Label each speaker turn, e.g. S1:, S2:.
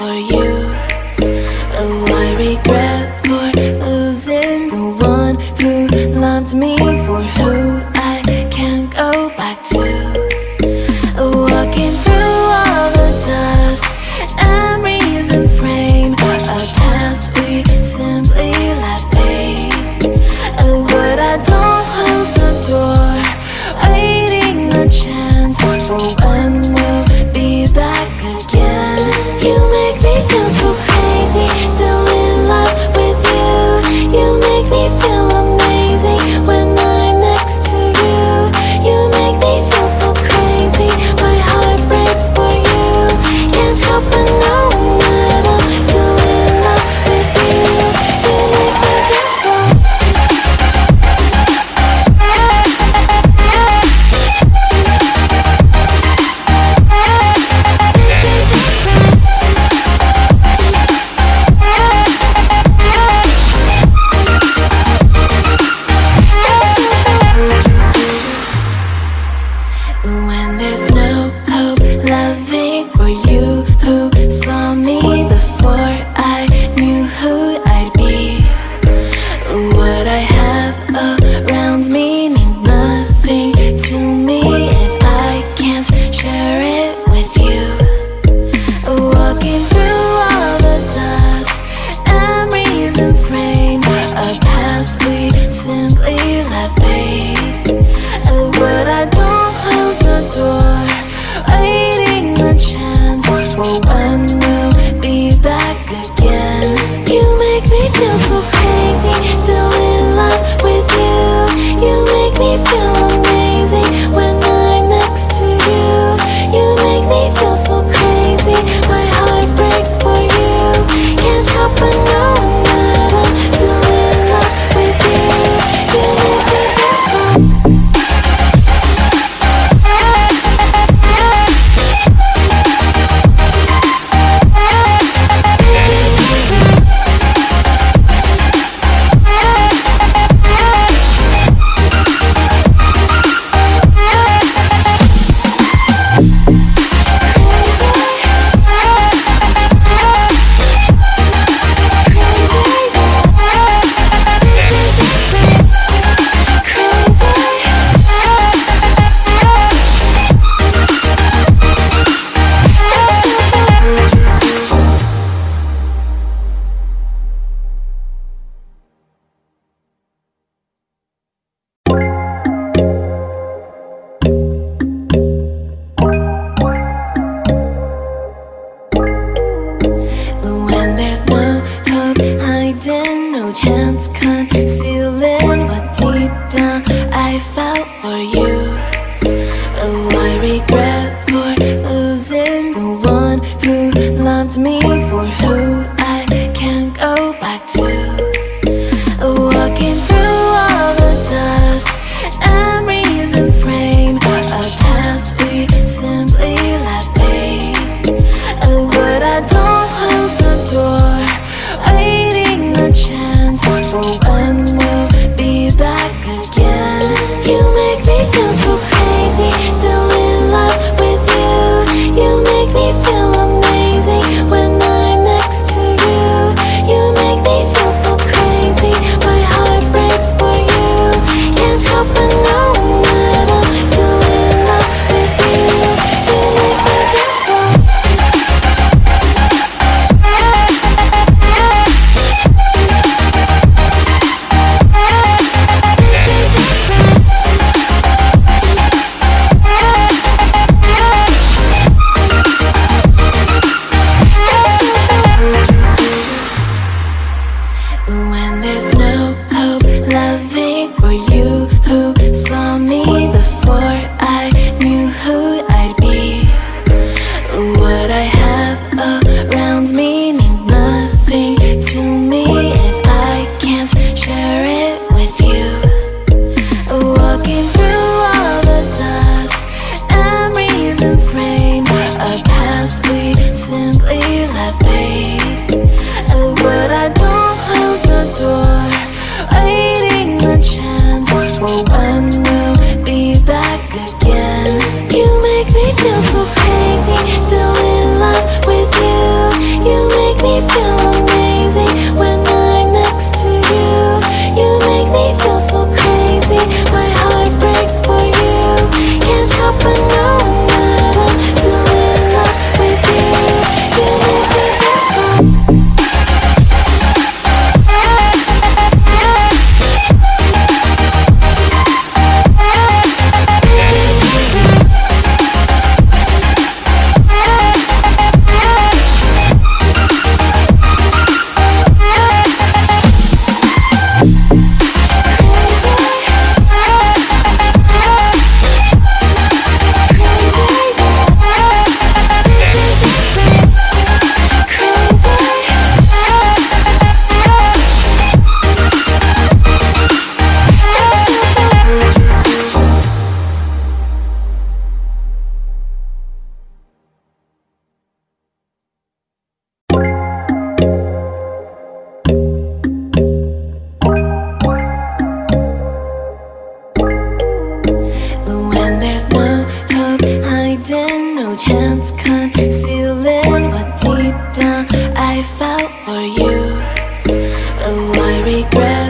S1: For you. for who? of I regret